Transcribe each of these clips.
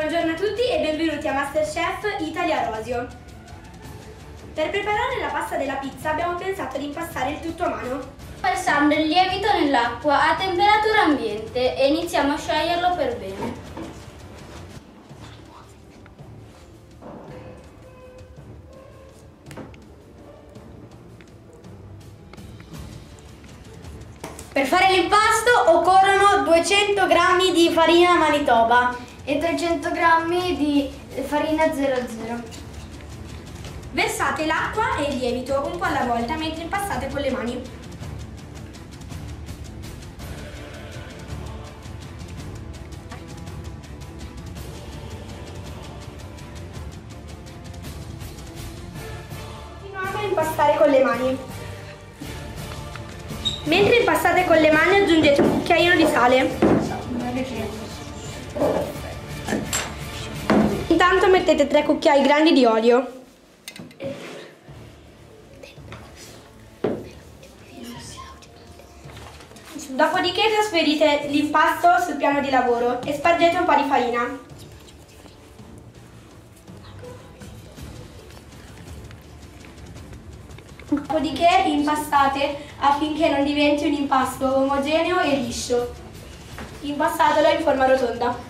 Buongiorno a tutti e benvenuti a Masterchef Italia Rosio. Per preparare la pasta della pizza abbiamo pensato di impastare il tutto a mano. Versando il lievito nell'acqua a temperatura ambiente e iniziamo a scioglierlo per bene. Per fare l'impasto occorrono 200 g di farina Manitoba e 300 g di farina 00. Versate l'acqua e il lievito un po' alla volta mentre impastate con le mani. Continuate a impastare con le mani. Mentre impastate con le mani aggiungete un cucchiaino di sale. Mettete 3 cucchiai grandi di olio. Dopodiché trasferite l'impasto sul piano di lavoro e spargete un po' di farina. Dopodiché impastate affinché non diventi un impasto omogeneo e liscio. Impastatelo in forma rotonda.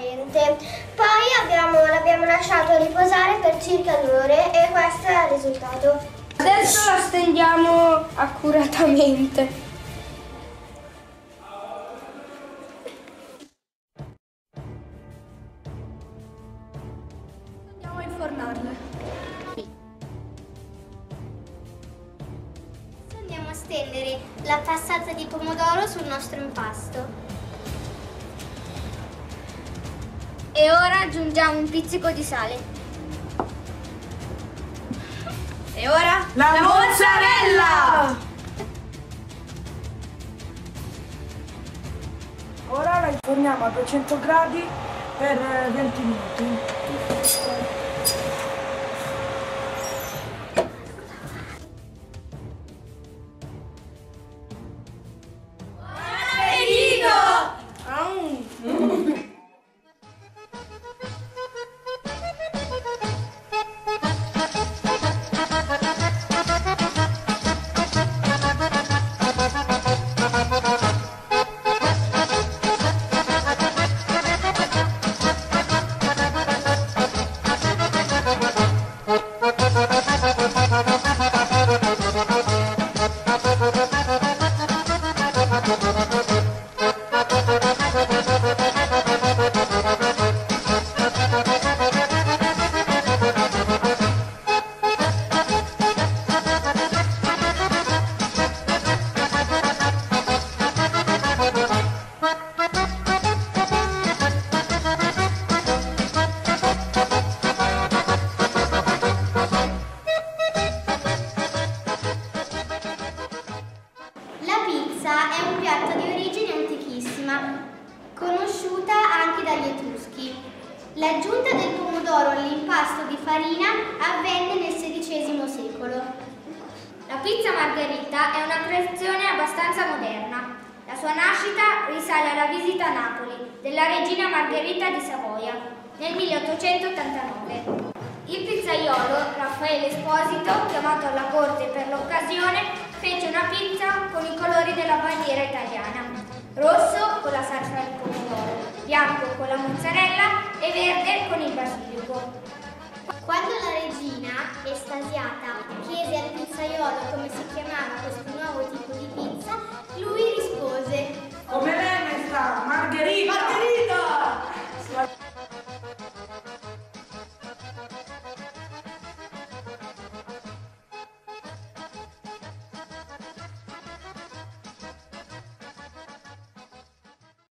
Trasparente. Poi abbiamo- l'abbiamo lasciato riposare per circa due ore e questo è il risultato. Adesso la stendiamo accuratamente. Andiamo a infornarle. Andiamo a stendere la passata di pomodoro sul nostro impasto. E ora aggiungiamo un pizzico di sale. E ora La mozzarella! Ora la inforniamo a 200 gradi per eh, 20 minuti. La pizza è un piatto di origine antichissima, conosciuta anche dagli Etruschi. L'aggiunta del pomodoro all'impasto di farina avvenne nel XVI secolo. La pizza margherita è una creazione abbastanza moderna. La sua nascita risale alla visita a Napoli della regina Margherita di Savoia nel 1889. Il pizzaiolo Raffaele Esposito, chiamato alla corte per l'occasione, fece una pizza con i colori della bandiera italiana. Rosso con la salsa di pomodoro, bianco con la mozzarella e verde con il basilico. Quando la regina, estasiata, chiese al pizzaiolo come si chiamava questo nuovo tipo di pizza,